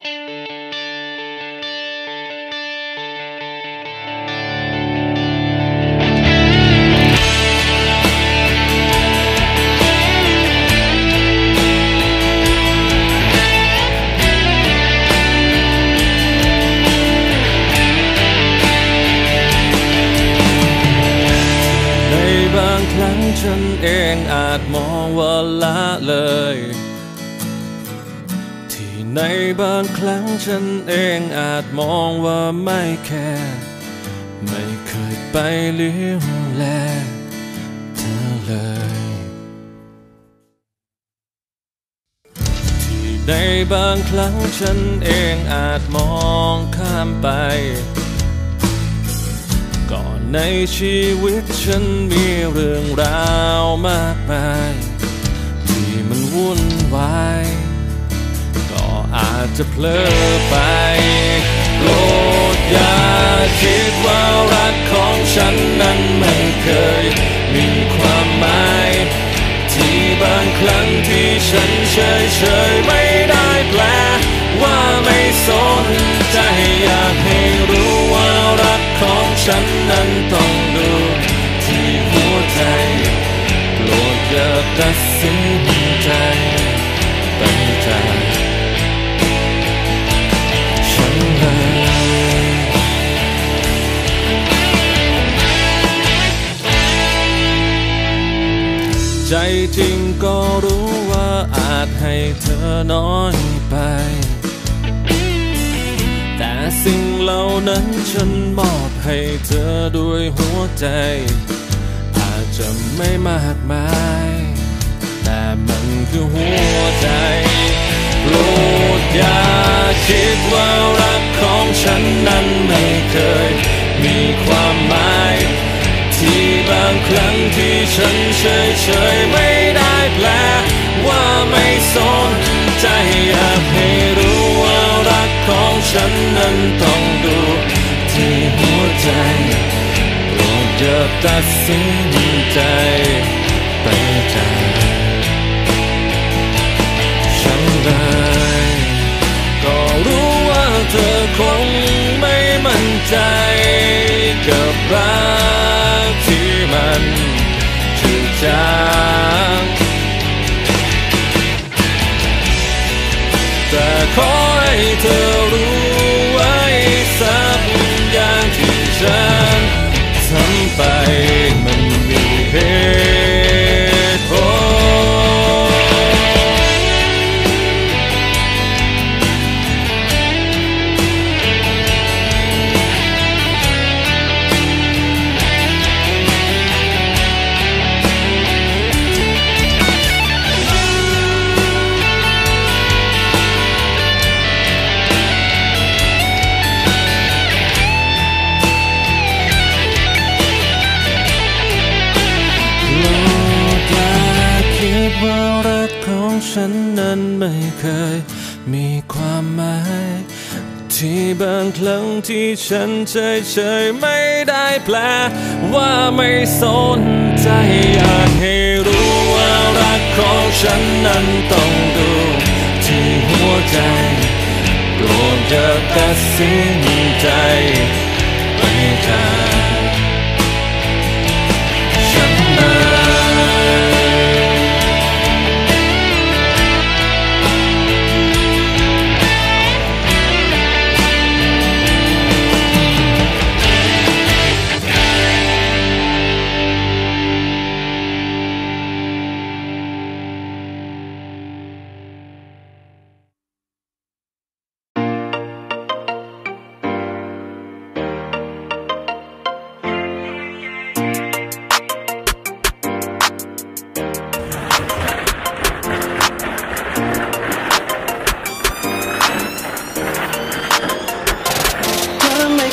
ในบางครั้งฉันเองอาจมองว่าละเลย ในบางครั้งฉันเองอาจมองว่าไม่แคร์ไม่เคยไปเลี้ยงแลเธอเลยที่ในบางครั้งฉันเองอาจมองข้ามไป ก่อนในชีวิตฉันมีเรื่องราวมากมาย ที่มันวุ่นวาย จจะเพลอไปโปรดอย่าคิดว่ารักของฉันนั้นไม่เคยมีความหมาย ที่บางครั้งที่ฉันเฉยเฉยไม่ได้แปลว่าไม่สนใจอยากให้รู้ว่ารักของฉันนั้นต้องดูที่หัวใจโปรดอย่าตัดสินาอาจให้เธอน้อยไป แต่สิ่งเหล่านั้นฉันมอบให้เธอด้วยหัวใจ อาจจะไม่มากมาย แต่มันคือหัวใจโปรดอย่าคิดว่ารักของฉันนั้นไม่เคย มีความหมายที่ บางครั้งที่ฉันเฉยเฉยไม่ได้แปลว่าไม่สนใจอยากให้รู้ว่ารักของฉันนั้นต้องดูที่หัวใจโปรดอย่าตัดสินใจไปจากฉันเลยก็รู้ว่าเธอคงไม่มั่นใจกับรักที่มัน จืดจา ของฉันนั้นไม่เคยมีความหมาย ที่บางครั้งที่ฉันเฉยเฉยๆไม่ได้แปล ว่าไม่สนใจอยากให้รู้ว่ารักของฉันนั้นต้องดูที่หัวใจโปรดอย่าตัดสินใจไปจา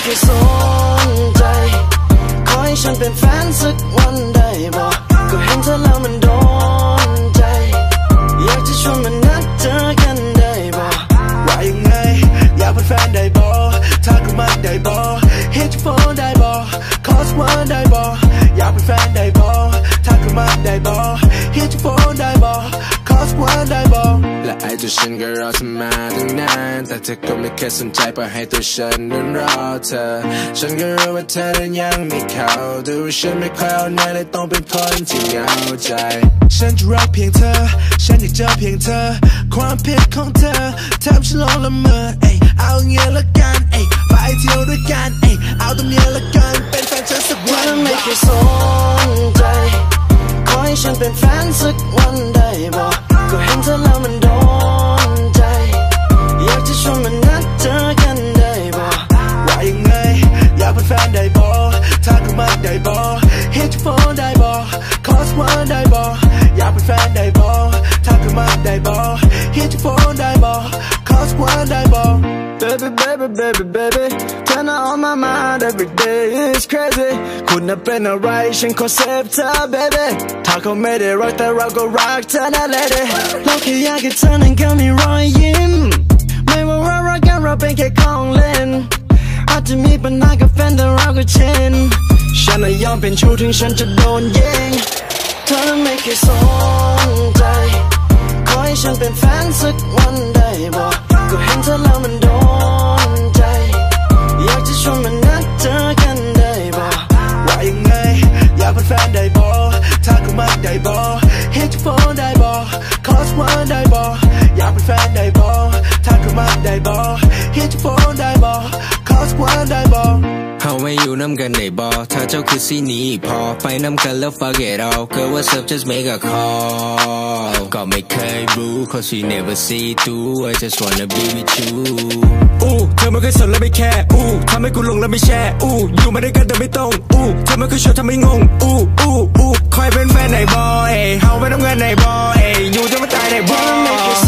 อไม่เคยสนใจ ขอให้ฉันเป็นแฟนสักวันได้บอกก็เห็นเธอแล้วมันโดนใจ อยากจะชวนมันนัดเจอกันได้บอกว่ายังไง อยากเป็นแฟนได้บอกถ้าก็มาได้บอกเฮจิโฟนได้บอกคอสวันได้บอก ๆฉันก็รอเธอมาตั้งนาน แต่เธอก็ไม่เคยสนใจปล่อยให้ตัวฉันนั้นรอเธอ ฉันก็รู้ว่าเธอนั้นยังไม่เข้าแต่ว่าฉันไม่ค่อยเอาไหนเลยต้องเป็นคนที่เหงาใจ ฉันจะรักเพียงเธอ ฉันอยากเจอเพียงเธอ ความผิดของเธอทำฉันหลงละเมอเอ้ยเอาเงี้ยละกันเอ้ยไปเที่ยวด้วยกันเอ้ยเอาตรงเนี้ยละกันเป็นแฟนฉันสักวัวันนไม่เคยสนใจขอให้ฉันเป็นแฟนสักวัน ธอนั้นก็มีรอยยิ้มไม่ว่าเรารักกันเราเป็นแค่ของเล่นอาจจะมีปัญหากับแฟนแต่เราก็ชินฉันน่ะยอมเป็นชู้ถึงฉันจะโดนยิงเธอนั้นไม่เคยสนใจขอ ให้ฉันเป็นแฟนสักวันได้บอกก็เห็นเธอแล้วมันโดนใจ อยากจะชวนมานัดเจอกันได้บอกว่ายังไง อยากเป็นแฟนได้บอกถ้าก็มาได้บอ hit your phone ได้บอ cause one ได้บอกอยากเป็นแฟนได้บอกถ้าก็มาได้บอ hit your phone ได้บอ cause one ได้บอกเฮาไม่อยู่น้ำกันได้บอถ้าเจ้าคือสีนี้พอไปน้ำกันแล้ว fuck it all girl what's up just make a call ก็ไม่เคยรู้ cause we never see through I just wanna be with you อู้เธอไม่เคยสนและไม่แคร์อู้ทำให้กูหลงและไม่แชร์อู้อยู่มาด้วยกันแต่ไม่ต้องอู้เธอไม่เคยชวนทำให้งงอู้อู้อู้คอยเป็นแฟนไหนบอยเฮาไม่ต้องเงินไหนบอยอยู่จะมาตายไหนบอย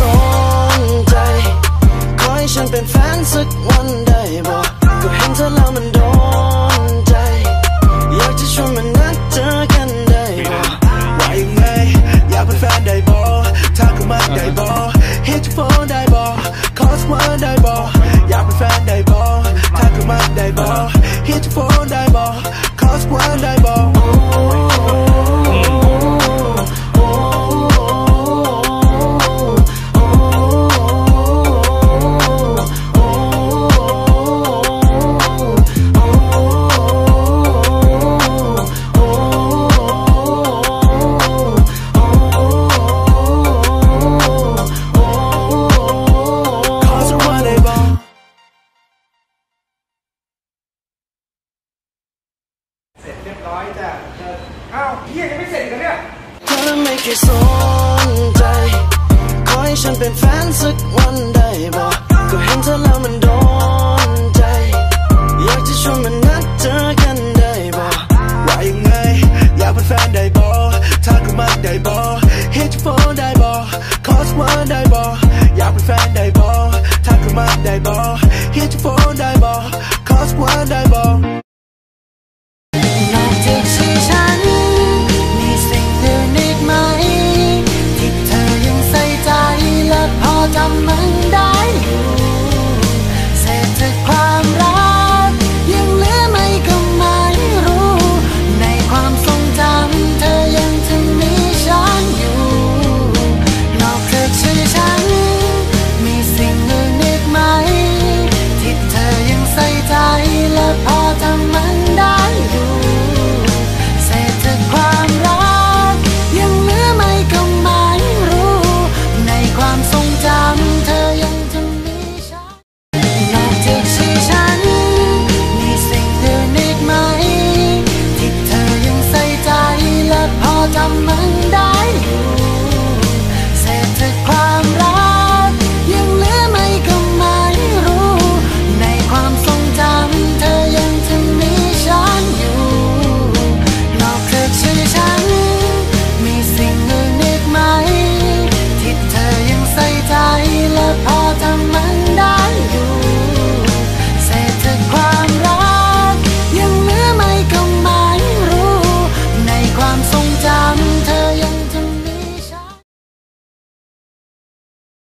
ยยังไม่เสร็จกันเนี่ยเธอไม่เคยสนใจขอให้ฉันเป็นแฟนสักวันได้บอกก็เห็นเธอแล้วมันโดนใจ อยากจะชวนมานัดเจอกันได้บอกว่ายังไง อยากเป็นแฟนได้บอถ้าก็มาได้บอ hit your phone ได้บอ cause one ได้บอ 他们的。